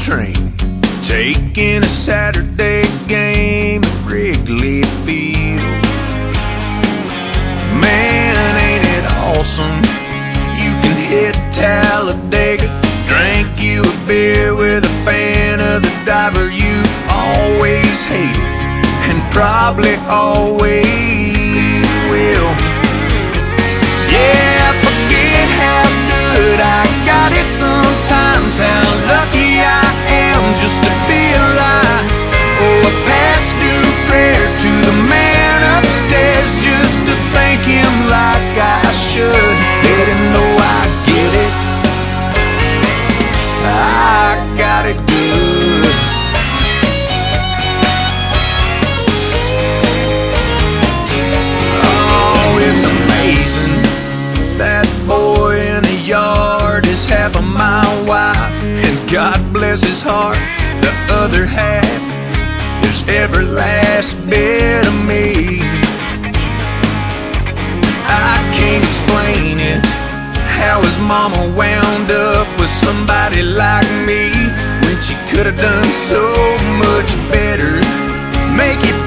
train, taking a Saturday game at Wrigley Field. Man, ain't it awesome? You can hit Talladega, drink you a beer with a fan of the diver you always hated, and probably always I got it good. Oh, it's amazing. That boy in the yard is half of my wife, and God bless his heart, the other half is every last bit of me. I can't explain it. How his mama wound up with somebody like could have done so much better? Make you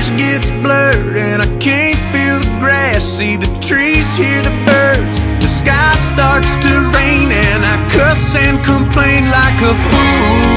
matters gets blurred, and I can't feel the grass, see the trees, hear the birds. The sky starts to rain, and I cuss and complain like a fool.